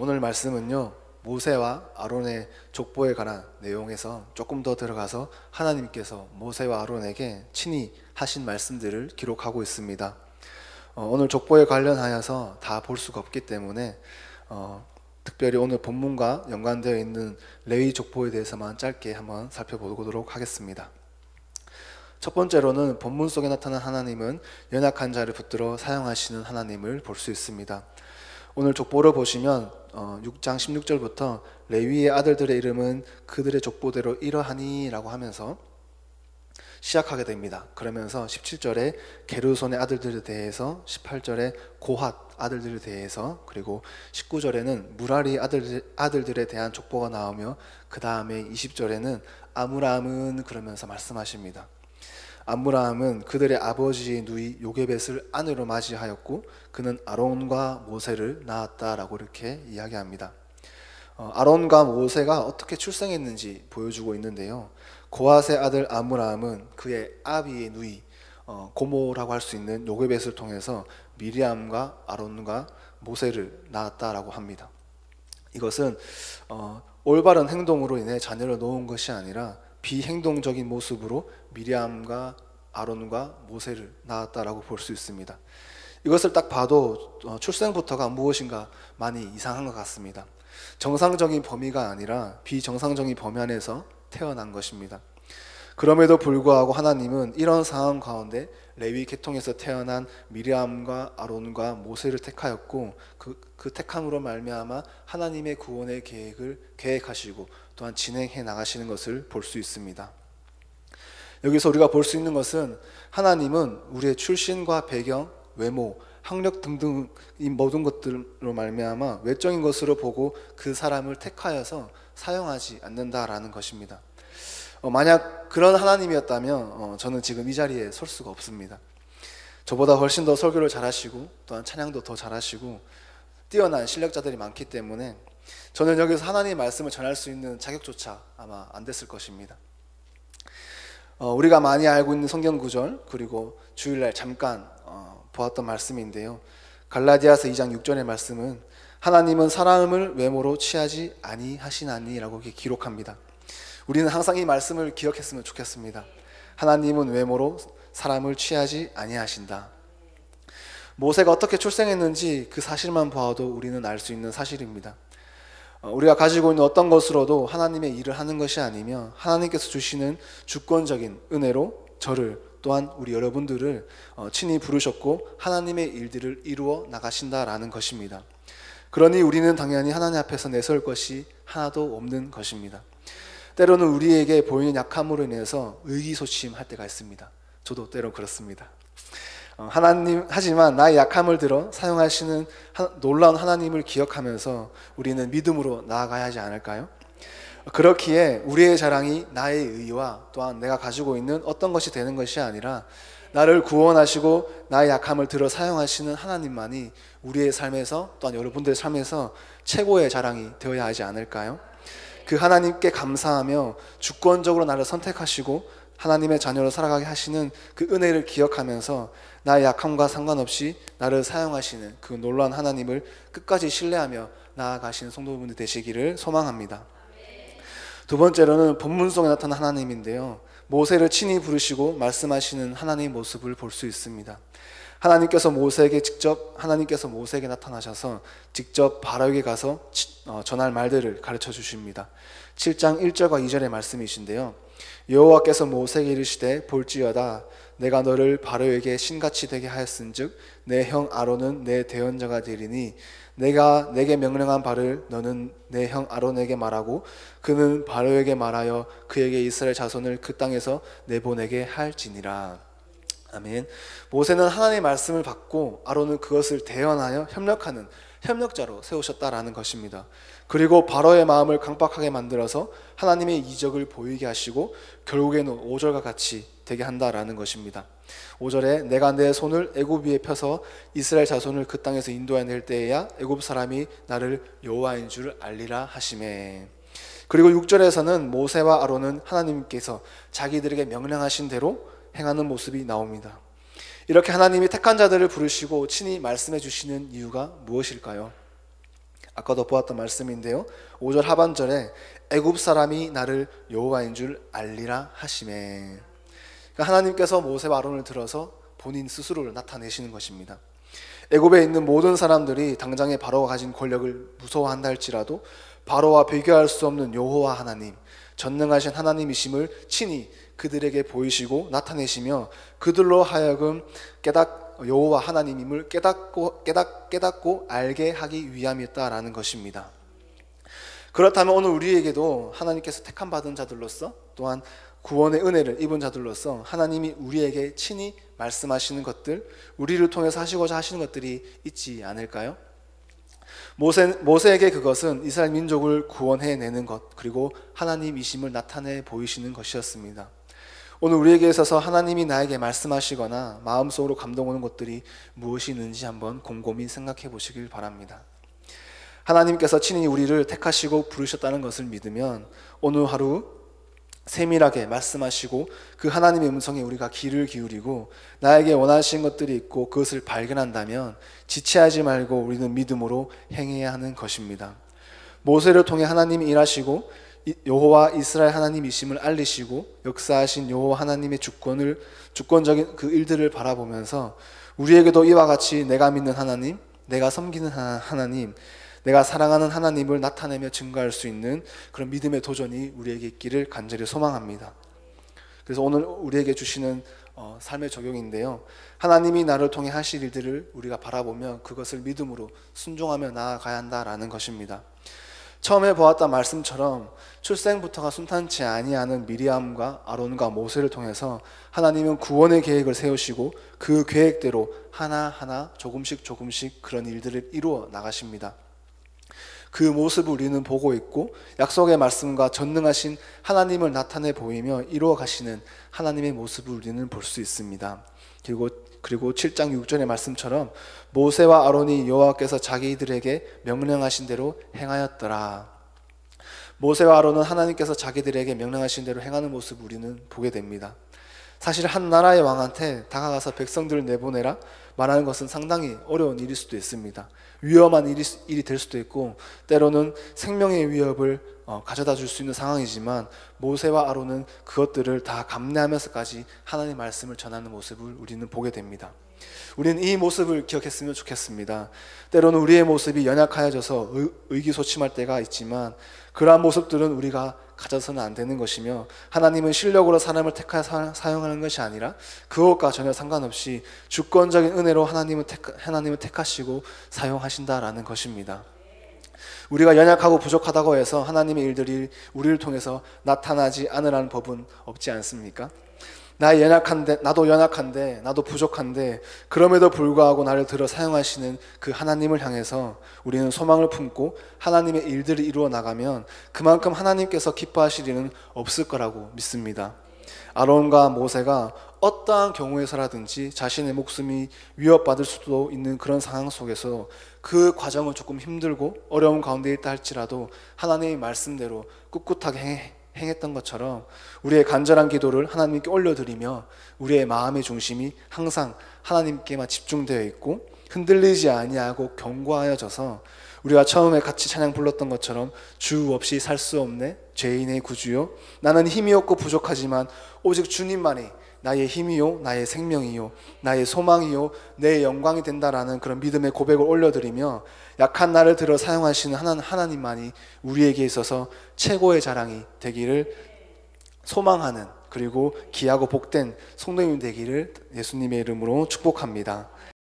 오늘 말씀은요 모세와 아론의 족보에 관한 내용에서 조금 더 들어가서 하나님께서 모세와 아론에게 친히 하신 말씀들을 기록하고 있습니다. 어, 오늘 족보에 관련하여서 다 볼 수가 없기 때문에 어, 특별히 오늘 본문과 연관되어 있는 레위 족보에 대해서만 짧게 한번 살펴보도록 하겠습니다. 첫 번째로는 본문 속에 나타난 하나님은 연약한 자를 붙들어 사용하시는 하나님을 볼 수 있습니다. 오늘 족보를 보시면 6장 어, 16절부터 레위의 아들들의 이름은 그들의 족보대로 이러하니라고 하면서 시작하게 됩니다. 그러면서 17절에 게르손의 아들들에 대해서 18절에 고핫 아들들에 대해서 그리고 19절에는 무라리 아들, 아들들에 대한 족보가 나오며 그 다음에 20절에는 아므라함은 그러면서 말씀하십니다. 아므라함은 그들의 아버지의 누이 요게벳을 아내로 맞이하였고 그는 아론과 모세를 낳았다라고 이렇게 이야기합니다. 어, 아론과 모세가 어떻게 출생했는지 보여주고 있는데요. 고핫의 아들 아므라함은 그의 아비의 누이 어, 고모라고 할 수 있는 요게벳을 통해서 미리암과 아론과 모세를 낳았다라고 합니다. 이것은 어, 올바른 행동으로 인해 자녀를 놓은 것이 아니라 비행동적인 모습으로 미리암과 아론과 모세를 낳았다라고 볼 수 있습니다. 이것을 딱 봐도 어, 출생부터가 무엇인가 많이 이상한 것 같습니다. 정상적인 범위가 아니라 비정상적인 범위 안에서 태어난 것입니다. 그럼에도 불구하고 하나님은 이런 상황 가운데 레위 계통에서 태어난 미리암과 아론과 모세를 택하였고 그, 그 택함으로 말미암아 하나님의 구원의 계획을 계획하시고 또한 진행해 나가시는 것을 볼 수 있습니다. 여기서 우리가 볼 수 있는 것은 하나님은 우리의 출신과 배경, 외모, 학력 등등 이 모든 것들로 말미암아 외적인 것으로 보고 그 사람을 택하여서 사용하지 않는다라는 것입니다. 어, 만약 그런 하나님이었다면 어, 저는 지금 이 자리에 설 수가 없습니다. 저보다 훨씬 더 설교를 잘하시고 또한 찬양도 더 잘하시고 뛰어난 실력자들이 많기 때문에 저는 여기서 하나님의 말씀을 전할 수 있는 자격조차 아마 안 됐을 것입니다. 어, 우리가 많이 알고 있는 성경 구절 그리고 주일날 잠깐 어, 보았던 말씀인데요. 갈라디아서 2장 6절의 말씀은 하나님은 사람을 외모로 취하지 아니하시나니라고 기록합니다. 우리는 항상 이 말씀을 기억했으면 좋겠습니다. 하나님은 외모로 사람을 취하지 아니하신다. 모세가 어떻게 출생했는지 그 사실만 보아도 우리는 알 수 있는 사실입니다. 어, 우리가 가지고 있는 어떤 것으로도 하나님의 일을 하는 것이 아니며 하나님께서 주시는 주권적인 은혜로 저를 또한 우리 여러분들을 어, 친히 부르셨고 하나님의 일들을 이루어 나가신다라는 것입니다. 그러니 우리는 당연히 하나님 앞에서 내설 것이 하나도 없는 것입니다. 때로는 우리에게 보이는 약함으로 인해서 의기소침할 때가 있습니다. 저도 때로 그렇습니다. 어, 하나님 하지만 나의 약함을 들어 사용하시는 놀라운 하나님을 기억하면서 우리는 믿음으로 나아가야 하지 않을까요? 그렇기에 우리의 자랑이 나의 의와 또한 내가 가지고 있는 어떤 것이 되는 것이 아니라 나를 구원하시고 나의 약함을 들어 사용하시는 하나님만이 우리의 삶에서 또한 여러분들의 삶에서 최고의 자랑이 되어야 하지 않을까요? 그 하나님께 감사하며 주권적으로 나를 선택하시고 하나님의 자녀로 살아가게 하시는 그 은혜를 기억하면서 나의 약함과 상관없이 나를 사용하시는 그 놀라운 하나님을 끝까지 신뢰하며 나아가시는 성도분들 되시기를 소망합니다. 두 번째로는 본문 속에 나타난 하나님인데요. 모세를 친히 부르시고 말씀하시는 하나님의 모습을 볼 수 있습니다. 하나님께서 모세에게 직접 하나님께서 모세에게 나타나셔서 직접 바로에게 가서 어, 전할 말들을 가르쳐 주십니다. 7장 1절과 2절의 말씀이신데요. 여호와께서 모세에게 이르시되 볼지어다 내가 너를 바로에게 신같이 되게 하였은즉 내 형 아론은 내 대언자가 되리니 내가 내게 명령한 바를 너는 내 형 아론에게 말하고 그는 바로에게 말하여 그에게 이스라엘 자손을 그 땅에서 내보내게 할지니라. 아멘. 모세는 하나님의 말씀을 받고 아론은 그것을 대언하여 협력하는 협력자로 세우셨다라는 것입니다. 그리고 바로의 마음을 강박하게 만들어서 하나님의 이적을 보이게 하시고 결국에는 5절과 같이 되게 한다라는 것입니다. 5절에 내가 내 손을 애굽 위에 펴서 이스라엘 자손을 그 땅에서 인도해낼 때에야 애굽 사람이 나를 여호와인 줄 알리라 하심에 그리고 6절에서는 모세와 아론은 하나님께서 자기들에게 명령하신 대로 행하는 모습이 나옵니다. 이렇게 하나님이 택한 자들을 부르시고 친히 말씀해 주시는 이유가 무엇일까요? 아까도 보았던 말씀인데요. 5절 하반절에 애굽 사람이 나를 여호와인 줄 알리라 하심에 그러니까 하나님께서 모세와 아론을 들어서 본인 스스로를 나타내시는 것입니다. 애굽에 있는 모든 사람들이 당장에 바로가 가진 권력을 무서워한다 할지라도 바로와 비교할 수 없는 여호와 하나님, 전능하신 하나님이심을 친히 그들에게 보이시고 나타내시며 그들로 하여금 깨닫 여호와 하나님임을 깨닫고 깨닫 깨닫고 알게 하기 위함이었다라는 것입니다. 그렇다면 오늘 우리에게도 하나님께서 택함 받은 자들로서 또한 구원의 은혜를 입은 자들로서 하나님이 우리에게 친히 말씀하시는 것들, 우리를 통해서 하시고자 하시는 것들이 있지 않을까요? 모세, 모세에게 그것은 이스라엘 민족을 구원해내는 것, 그리고 하나님이심을 나타내 보이시는 것이었습니다. 오늘 우리에게 있어서 하나님이 나에게 말씀하시거나 마음속으로 감동 오는 것들이 무엇이 있는지 한번 곰곰이 생각해 보시길 바랍니다. 하나님께서 친히 우리를 택하시고 부르셨다는 것을 믿으면 오늘 하루 세밀하게 말씀하시고 그 하나님의 음성에 우리가 귀를 기울이고 나에게 원하신 것들이 있고 그것을 발견한다면 지체하지 말고 우리는 믿음으로 행해야 하는 것입니다. 모세를 통해 하나님이 일하시고 여호와 이스라엘 하나님이심을 알리시고 역사하신 여호와 하나님의 주권을 주권적인 그 일들을 바라보면서 우리에게도 이와 같이 내가 믿는 하나님, 내가 섬기는 하나님, 내가 사랑하는 하나님을 나타내며 증거할 수 있는 그런 믿음의 도전이 우리에게 있기를 간절히 소망합니다. 그래서 오늘 우리에게 주시는 어, 삶의 적용인데요. 하나님이 나를 통해 하실 일들을 우리가 바라보며 그것을 믿음으로 순종하며 나아가야 한다라는 것입니다. 처음에 보았던 말씀처럼 출생부터가 순탄치 아니하는 미리암과 아론과 모세를 통해서 하나님은 구원의 계획을 세우시고 그 계획대로 하나하나 조금씩 조금씩 그런 일들을 이루어 나가십니다. 그 모습을 우리는 보고 있고 약속의 말씀과 전능하신 하나님을 나타내 보이며 이루어 가시는 하나님의 모습을 우리는 볼 수 있습니다. 그리고 그리고 7장 6절의 말씀처럼 모세와 아론이 여호와께서 자기들에게 명령하신 대로 행하였더라. 모세와 아론은 하나님께서 자기들에게 명령하신 대로 행하는 모습을 우리는 보게 됩니다. 사실 한 나라의 왕한테 다가가서 백성들을 내보내라 말하는 것은 상당히 어려운 일일 수도 있습니다. 위험한 일이, 될 수도 있고 때로는 생명의 위협을 어, 가져다 줄 수 있는 상황이지만 모세와 아론은 그것들을 다 감내하면서까지 하나님의 말씀을 전하는 모습을 우리는 보게 됩니다. 우리는 이 모습을 기억했으면 좋겠습니다. 때로는 우리의 모습이 연약하여져서 의기소침할 때가 있지만 그러한 모습들은 우리가 가져서는 안 되는 것이며 하나님은 실력으로 사람을 택하 사용하는 것이 아니라 그것과 전혀 상관없이 주권적인 은혜로 하나님을 택하시고 사용하신다라는 것입니다. 우리가 연약하고 부족하다고 해서 하나님의 일들이 우리를 통해서 나타나지 않으라는 법은 없지 않습니까? 나 연약한데 나도 연약한데 나도 부족한데 그럼에도 불구하고 나를 들어 사용하시는 그 하나님을 향해서 우리는 소망을 품고 하나님의 일들을 이루어 나가면 그만큼 하나님께서 기뻐하실 일은 없을 거라고 믿습니다. 아론과 모세가 어떠한 경우에서라든지 자신의 목숨이 위협받을 수도 있는 그런 상황 속에서 그 과정은 조금 힘들고 어려운 가운데 있다 할지라도 하나님의 말씀대로 꿋꿋하게 행했던 것처럼 우리의 간절한 기도를 하나님께 올려드리며 우리의 마음의 중심이 항상 하나님께만 집중되어 있고 흔들리지 아니하고 견고하여져서 우리가 처음에 같이 찬양 불렀던 것처럼 주 없이 살 수 없네 죄인의 구주요 나는 힘이 없고 부족하지만 오직 주님만이 나의 힘이요 나의 생명이요 나의 소망이요 내 영광이 된다라는 그런 믿음의 고백을 올려드리며 약한 나를 들어 사용하시는 하나 님만이 우리에게 있어서 최고의 자랑이 되기를 소망하는 그리고 귀하고 복된 성도님 되기를 예수님의 이름으로 축복합니다.